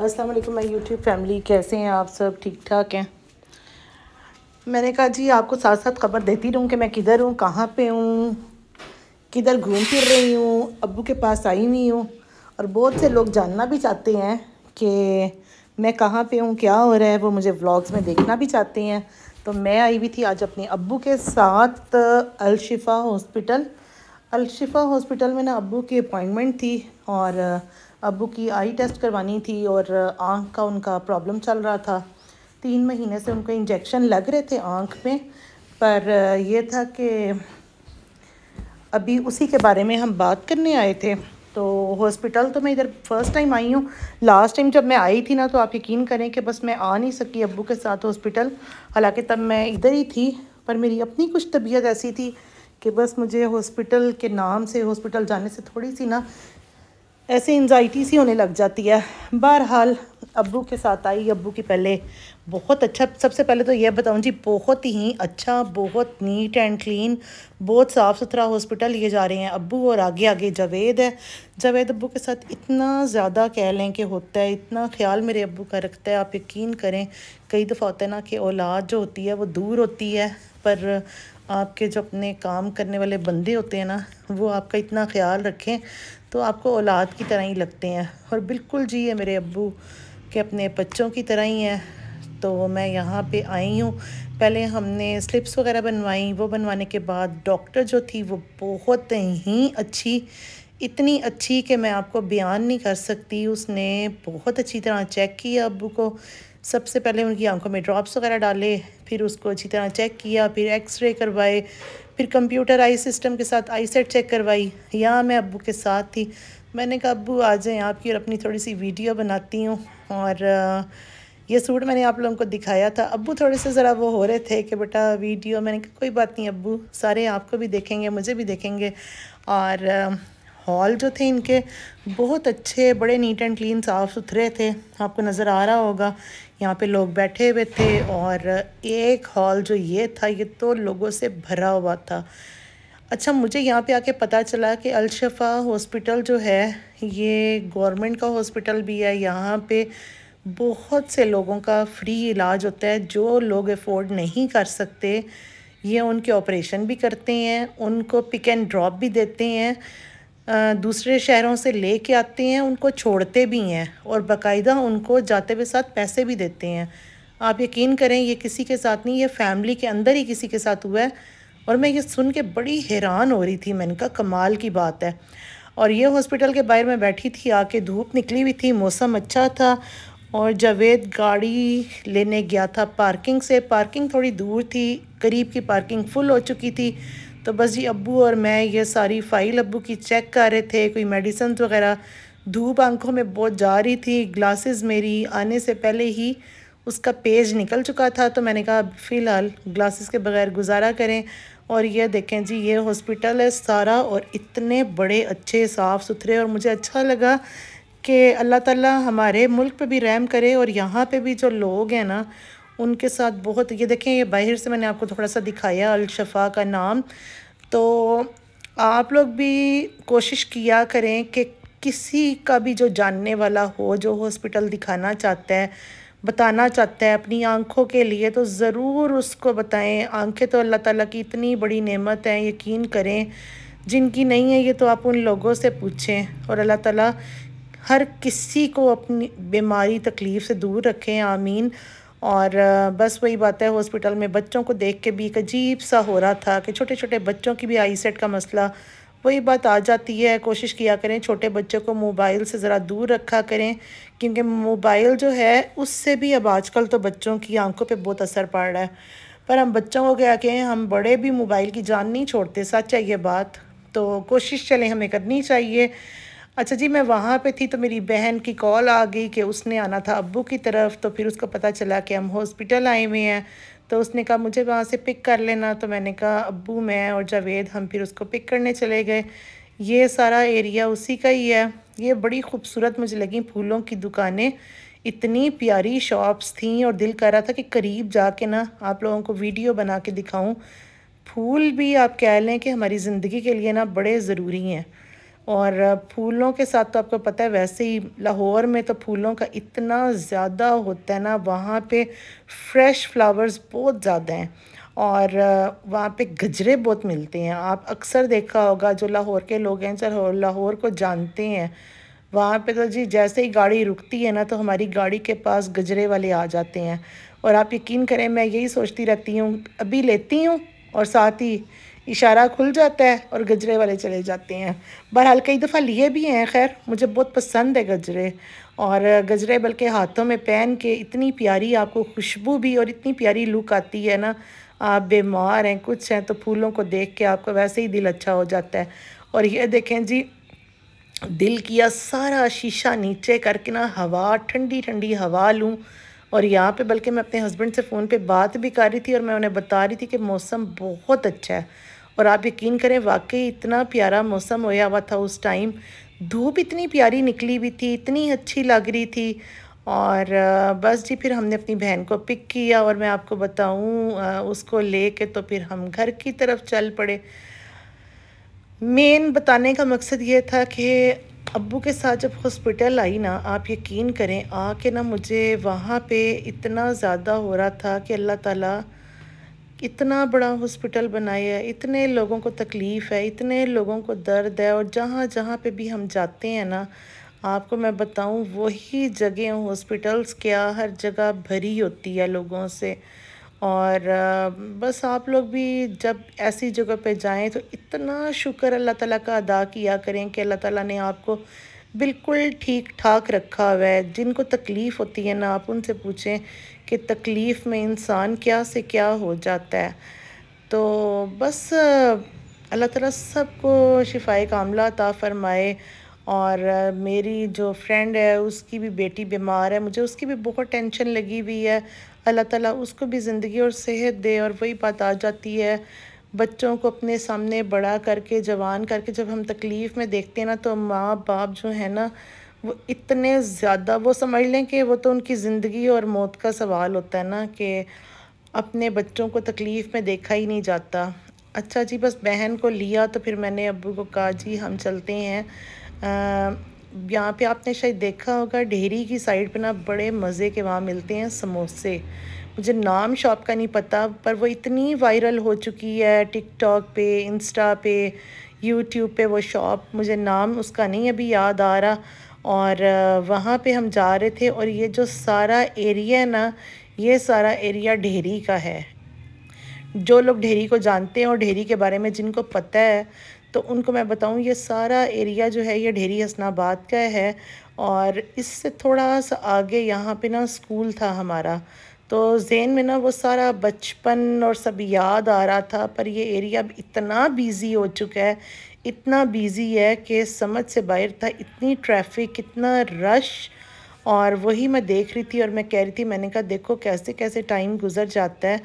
अस्सलाम वालेकुम, my YouTube family कैसे हैं आप सब? ठीक ठाक हैं? मैंने कहा, जी, आपको साथ साथ खबर देती रहूँ कि मैं किधर हूँ, कहाँ पे हूँ? किधर घूम फिर रही हूँ? अबू के पास आई हुई हूँ। और बहुत से लोग जानना भी चाहते हैं कि मैं कहाँ पे हूँ, क्या हो रहा है। वो मुझे व्लॉग्स में देखना भी चाहते हैं। तो मैं आई हुई थी आज अपने अबू के साथ अलशिफ़ा हॉस्पिटल अलशिफ़ा हॉस्पिटल में ना अबू की अपॉइंटमेंट थी और अबू की आई टेस्ट करवानी थी और आँख का उनका प्रॉब्लम चल रहा था। तीन महीने से उनको इंजेक्शन लग रहे थे आँख में, पर यह था कि अभी उसी के बारे में हम बात करने आए थे। तो हॉस्पिटल तो मैं इधर फ़र्स्ट टाइम आई हूँ। लास्ट टाइम जब मैं आई थी ना तो आप यकीन करें कि बस मैं आ नहीं सकी अबू के साथ हॉस्पिटल। हालाँकि तब मैं इधर ही थी, पर मेरी अपनी कुछ तबीयत ऐसी थी कि बस मुझे हॉस्पिटल के नाम से, हॉस्पिटल जाने से थोड़ी सी ना ऐसे इंजाइटी सी होने लग जाती है। बहरहाल अबू के साथ आई अबू की पहले बहुत अच्छा सबसे पहले तो यह बताऊँ जी, बहुत ही अच्छा बहुत नीट एंड क्लीन बहुत साफ़ सुथरा हॉस्पिटल ये जा रहे हैं अबू और आगे आगे जावेद है। जावेद अबू के साथ इतना ज़्यादा कह लें कि होता है, इतना ख्याल मेरे अबू का रखता है, आप यकीन करें, कई दफ़ा होता है ना कि औलाद जो होती है, वो दूर होती है, पर आपके जो अपने काम करने वाले बंदे होते हैं ना, वो आपका इतना ख्याल रखें तो आपको औलाद की तरह ही लगते हैं। और बिल्कुल जी, ये मेरे अबू के अपने बच्चों की तरह ही हैं। तो मैं यहाँ पे आई हूँ। पहले हमने स्लिप्स वगैरह बनवाई। वो बनवाने के बाद डॉक्टर जो थी, वो बहुत ही अच्छी, इतनी अच्छी कि मैं आपको बयान नहीं कर सकती। उसने बहुत अच्छी तरह चेक किया अबू को। सबसे पहले उनकी आँखों में ड्रॉप्स वगैरह डाले, फिर उसको अच्छी तरह चेक किया, फिर एक्सरे करवाए। फिर कंप्यूटर आई सिस्टम के साथ आई सेट चेक करवाई, यहाँ मैं अबू के साथ थी। मैंने कहा अबू आ जाएँ आपकी और अपनी थोड़ी सी वीडियो बनाती हूँ। और ये सूट मैंने आप लोगों को दिखाया था। अबू थोड़े से ज़रा वो हो रहे थे कि, बेटा, वीडियो, मैंने कहा, कोई बात नहीं अबू सारे आपको भी देखेंगे, मुझे भी देखेंगे। और हॉल जो थे इनके, बहुत अच्छे, बड़े नीट एंड क्लीन, साफ़ सुथरे थे। आपको नज़र आ रहा होगा यहाँ पे लोग बैठे हुए थे और एक हॉल जो ये था, ये तो लोगों से भरा हुआ था। अच्छा मुझे यहाँ पे आके पता चला कि अलशफ़ा हॉस्पिटल जो है, ये गवर्नमेंट का हॉस्पिटल भी है। यहाँ पे बहुत से लोगों का फ्री इलाज होता है, जो लोग अफोर्ड नहीं कर सकते। ये उनके ऑपरेशन भी करते हैं, उनको पिक एंड ड्रॉप भी देते हैं। दूसरे शहरों से ले के आते हैं, उनको छोड़ते भी हैं और बाकायदा उनको जाते हुए साथ पैसे भी देते हैं। आप यकीन करें, ये किसी के साथ नहीं, ये फैमिली के अंदर ही किसी के साथ हुआ है और मैं ये सुन के बड़ी हैरान हो रही थी मैंने कहा कमाल की बात है। और ये हॉस्पिटल के बाहर मैं बैठी थी, आके धूप निकली हुई थी, मौसम अच्छा था और जावेद गाड़ी लेने गया था पार्किंग से। पार्किंग थोड़ी दूर थी करीब की पार्किंग फुल हो चुकी थी। तो बस जी अबू और मैं ये सारी फ़ाइल अबू की चेक कर रहे थे, कोई मेडिसन वगैरह। धूप आँखों में बहुत जा रही थी ग्लासेस मेरी आने से पहले ही उसका पेज निकल चुका था तो मैंने कहा, फ़िलहाल ग्लासेस के बगैर गुजारा करें। और ये देखें जी, ये हॉस्पिटल है सारा और इतने बड़े, अच्छे साफ़ सुथरे और मुझे अच्छा लगा कि अल्लाह ताला हमारे मुल्क पे भी रहम करे और यहाँ पे भी जो लोग हैं ना उनके साथ बहुत, ये देखें ये बाहर से मैंने आपको थोड़ा सा दिखाया अलशफ़ा का नाम। तो आप लोग भी कोशिश किया करें कि किसी का भी जो जानने वाला हो, जो हॉस्पिटल दिखाना चाहता है, बताना चाहता है अपनी आँखों के लिए तो ज़रूर उसको बताएँ। आँखें तो अल्लाह ताला की इतनी बड़ी नेमत है, यकीन करें। जिनकी नहीं है, ये तो आप उन लोगों से पूछें। और अल्लाह ताला हर किसी को अपनी बीमारी तकलीफ़ से दूर रखें, आमीन। और बस वही बात है, हॉस्पिटल में बच्चों को देख के भी एक अजीब सा हो रहा था कि छोटे छोटे बच्चों की भी आई सेट का मसला। वही बात आ जाती है, कोशिश किया करें छोटे बच्चों को मोबाइल से ज़रा दूर रखा करें, क्योंकि मोबाइल जो है, उससे भी अब आजकल तो बच्चों की आँखों पे बहुत असर पड़ रहा है। पर हम बच्चों को क्या कहें, हम बड़े भी मोबाइल की जान नहीं छोड़ते, सच है ये बात। तो कोशिश चलें, हमें करनी चाहिए। अच्छा जी, मैं वहाँ पे थी तो मेरी बहन की कॉल आ गई कि उसने आना था अब्बू की तरफ़ तो फिर उसको पता चला कि हम हॉस्पिटल आए हुए हैं। तो उसने कहा, मुझे वहाँ से पिक कर लेना। तो मैंने कहा, अब्बू, मैं और जावेद, हम फिर उसको पिक करने चले गए। ये सारा एरिया उसी का ही है। ये बड़ी खूबसूरत मुझे लगी फूलों की दुकानें। इतनी प्यारी शॉप्स थी और दिल कर रहा था कि करीब जाके ना आप लोगों को वीडियो बना के दिखाऊँ। फूल भी आप कह लें कि हमारी ज़िंदगी के लिए ना बड़े ज़रूरी हैं। और फूलों के साथ तो आपको पता है, वैसे ही लाहौर में तो फूलों का इतना ज़्यादा होता है ना, वहाँ पे फ्रेश फ्लावर्स बहुत ज़्यादा हैं। और वहाँ पे गजरे बहुत मिलते हैं। आप अक्सर देखा होगा, जो लाहौर के लोग हैं, जो लाहौर को जानते हैं, वहाँ पे तो जी, जैसे ही गाड़ी रुकती है ना तो हमारी गाड़ी के पास गजरे वाले आ जाते हैं। और आप यकीन करें, मैं यही सोचती रहती हूँ, अभी लेती हूँ और साथ ही इशारा खुल जाता है और गजरे वाले चले जाते हैं। बहरहाल कई दफ़ा लिए भी हैं, खैर, मुझे बहुत पसंद है गजरे। और गजरे बल्कि हाथों में पहन के इतनी प्यारी आपको खुशबू भी और इतनी प्यारी लुक आती है ना। आप बीमार हैं, कुछ हैं तो फूलों को देख के आपका वैसे ही दिल अच्छा हो जाता है। और ये देखें जी, दिल किया सारा शीशा नीचे करके ना हवा ठंडी ठंडी हवा लूँ। और यहाँ पे, बल्कि मैं अपने हस्बैंड से फ़ोन पे बात भी कर रही थी और मैं उन्हें बता रही थी कि मौसम बहुत अच्छा है। और आप यकीन करें, वाकई इतना प्यारा मौसम होया हुआ था उस टाइम धूप इतनी प्यारी निकली हुई थी, इतनी अच्छी लग रही थी। और बस जी, फिर हमने अपनी बहन को पिक किया और मैं आपको बताऊँ उसको ले के तो फिर हम घर की तरफ़ चल पड़े। मेन बताने का मकसद ये था कि अब्बू के साथ जब हॉस्पिटल आई ना, आप यकीन करें, आके ना मुझे वहाँ पे इतना ज़्यादा हो रहा था कि अल्लाह ताला इतना बड़ा हॉस्पिटल बनाया है, इतने लोगों को तकलीफ़ है, इतने लोगों को दर्द है और जहाँ जहाँ पे भी हम जाते हैं ना, आपको मैं बताऊँ, वही जगह हॉस्पिटल्स क्या हर जगह भरी होती है लोगों से। और बस आप लोग भी जब ऐसी जगह पे जाएँ तो इतना शुक्र अल्लाह ताला का अदा किया करें कि अल्लाह ताला ने आपको बिल्कुल ठीक ठाक रखा हुआ है। जिनको तकलीफ़ होती है ना, आप उनसे पूछें कि तकलीफ़ में इंसान क्या से क्या हो जाता है। तो बस अल्लाह ताला सबको शिफाए कामला ता फ़रमाए। और मेरी जो फ्रेंड है, उसकी भी बेटी बीमार है, मुझे उसकी भी बहुत टेंशन लगी हुई है। अल्लाह ताला उसको भी ज़िंदगी और सेहत दे और वही बात आ जाती है। बच्चों को अपने सामने बड़ा करके, जवान करके जब हम तकलीफ़ में देखते हैं ना तो माँ बाप जो है ना, वो इतने ज़्यादा, वो समझ लें कि वो तो उनकी ज़िंदगी और मौत का सवाल होता है ना, कि अपने बच्चों को तकलीफ़ में देखा ही नहीं जाता। अच्छा जी, बस बहन को लिया तो फिर मैंने अबू को कहा, जी, हम चलते हैं। यहाँ पे आपने शायद देखा होगा ढेरी की साइड पे ना बड़े मज़े के वहाँ मिलते हैं समोसे। मुझे नाम शॉप का नहीं पता, पर वो इतनी वायरल हो चुकी है, टिकटॉक पे, इंस्टा पे, यूट्यूब पे वो शॉप, मुझे नाम उसका नहीं अभी याद आ रहा। और वहाँ पे हम जा रहे थे और ये जो सारा एरिया है ना, ये सारा एरिया ढेरी का है। जो लोग ढेरी को जानते हैं और ढेरी के बारे में जिनको पता है तो उनको मैं बताऊँ, ये सारा एरिया जो है, ये ढेरी हसनाबाद का है और इससे थोड़ा सा आगे यहाँ पे ना स्कूल था हमारा। तो जेन में ना वो सारा बचपन और सब याद आ रहा था, पर ये एरिया अब इतना बिज़ी हो चुका है, इतना बिज़ी है कि समझ से बाहर था, इतनी ट्रैफ़िक, इतना रश और वही मैं देख रही थी और मैं कह रही थी, मैंने कहा, देखो, कैसे कैसे टाइम गुज़र जाता है?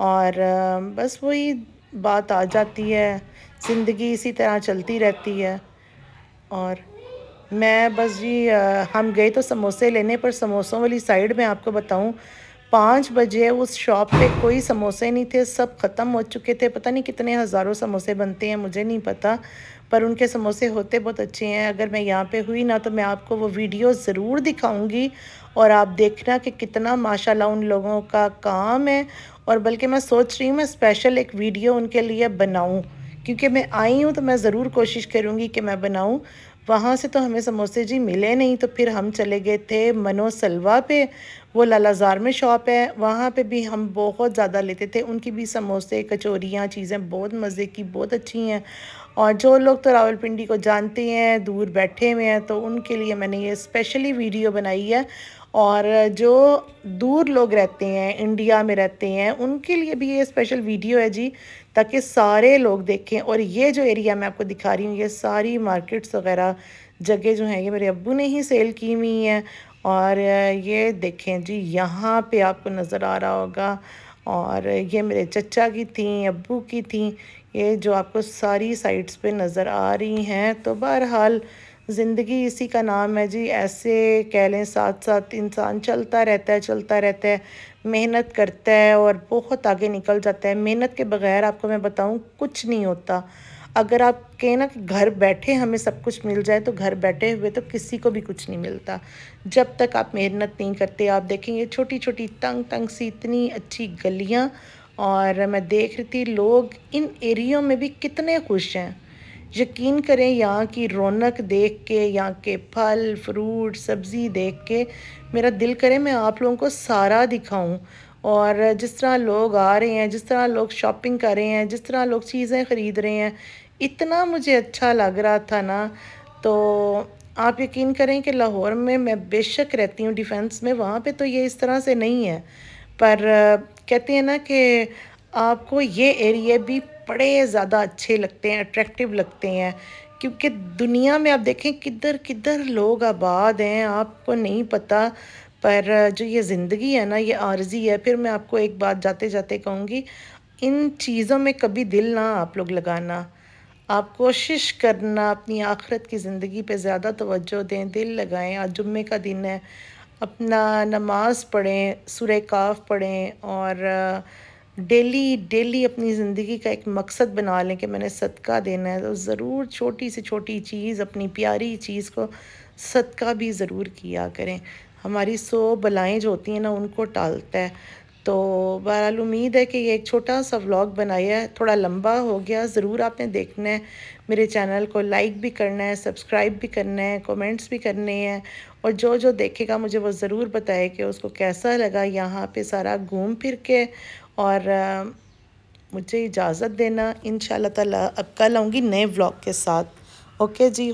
और बस वही बात आ जाती है। ज़िंदगी इसी तरह चलती रहती है। और मैं बस जी हम गए तो समोसे लेने, पर समोसों वाली साइड में आपको बताऊँ, पाँच बजे उस शॉप पे कोई समोसे नहीं थे, सब ख़त्म हो चुके थे। पता नहीं कितने हज़ारों समोसे बनते हैं, मुझे नहीं पता, पर उनके समोसे होते बहुत अच्छे हैं। अगर मैं यहाँ पे हुई ना तो मैं आपको वो वीडियो ज़रूर दिखाऊँगी, और आप देखना कि कितना माशाल्लाह उन लोगों का काम है। और बल्कि मैं सोच रही हूँ, मैं स्पेशल एक वीडियो उनके लिए बनाऊँ। क्योंकि मैं आई हूँ तो मैं ज़रूर कोशिश करूँगी कि मैं बनाऊँ। वहाँ से तो हमें समोसे जी मिले नहीं तो फिर हम चले गए थे मनो सलवा पे। वो लालाजार में शॉप है। वहाँ पे भी हम बहुत ज़्यादा लेते थे। उनकी भी समोसे, कचौरियाँ, चीज़ें बहुत मज़े की, बहुत अच्छी हैं। और जो लोग तो रावलपिंडी को जानते हैं, दूर बैठे हुए हैं तो उनके लिए मैंने ये स्पेशली वीडियो बनाई है। और जो दूर लोग रहते हैं, इंडिया में रहते हैं, उनके लिए भी ये स्पेशल वीडियो है जी, ताकि सारे लोग देखें। और ये जो एरिया मैं आपको दिखा रही हूँ, ये सारी मार्केट्स वगैरह, जगह जो हैं, ये मेरे अब्बू ने ही सेल की हुई हैं। और ये देखें जी, यहाँ पे आपको नज़र आ रहा होगा, और ये मेरे चचा की थी, अब्बू की थी, ये जो आपको सारी साइड्स पे नज़र आ रही हैं। तो बहरहाल ज़िंदगी इसी का नाम है जी। ऐसे कह लें साथ साथ इंसान चलता रहता है, चलता रहता है, मेहनत करता है और बहुत आगे निकल जाता है। मेहनत के बगैर आपको मैं बताऊँ, कुछ नहीं होता। अगर आप कहें ना कि घर बैठे हमें सब कुछ मिल जाए तो घर बैठे हुए तो किसी को भी कुछ नहीं मिलता। जब तक आप मेहनत नहीं करते, आप देखेंगे छोटी छोटी तंग तंग सी इतनी अच्छी गलियाँ और मैं देख रही थी, लोग इन एरियो में भी कितने खुश हैं। यकीन करें यहाँ की रौनक देख के, यहाँ के फल फ्रूट सब्ज़ी देख के मेरा दिल करे, मैं आप लोगों को सारा दिखाऊँ। और जिस तरह लोग आ रहे हैं, जिस तरह लोग शॉपिंग कर रहे हैं, जिस तरह लोग चीज़ें ख़रीद रहे हैं, इतना मुझे अच्छा लग रहा था ना। तो आप यकीन करें कि लाहौर में मैं बेशक रहती हूँ डिफेंस में, वहाँ पे तो ये इस तरह से नहीं है। पर कहते हैं ना कि आपको ये एरिया भी बड़े ज़्यादा अच्छे लगते हैं अट्रैक्टिव लगते हैं, क्योंकि दुनिया में आप देखें किधर किधर लोग आबाद हैं, आपको नहीं पता, पर जो ये ज़िंदगी है ना, ये आर्जी है, फिर मैं आपको एक बात जाते जाते कहूँगी, इन चीज़ों में कभी दिल ना आप लोग लगाना। आप कोशिश करना अपनी आखरत की ज़िंदगी पे ज़्यादा तवज्जो दें, दिल लगाएँ, आज जुम्मे का दिन है, अपना नमाज़ पढ़ें सुर काफ पढ़ें और डेली डेली अपनी ज़िंदगी का एक मकसद बना लें कि मैंने सदका देना है तो ज़रूर छोटी से छोटी चीज़, अपनी प्यारी चीज़ को सदका भी ज़रूर किया करें। हमारी सो बलाएँ जो होती हैं ना, उनको टालता है। तो बहरहाल उम्मीद है कि ये एक छोटा सा व्लॉग बनाया है, थोड़ा लंबा हो गया, ज़रूर आपने देखना है। मेरे चैनल को लाइक भी करना है, सब्सक्राइब भी करना है, कमेंट्स भी करने हैं, और जो जो देखेगा मुझे वो ज़रूर बताए कि उसको कैसा लगा। यहाँ पे सारा घूम फिर के और मुझे इजाज़त देना। इन ताला, अब कल आऊँगी नए व्लॉग के साथ। ओके जी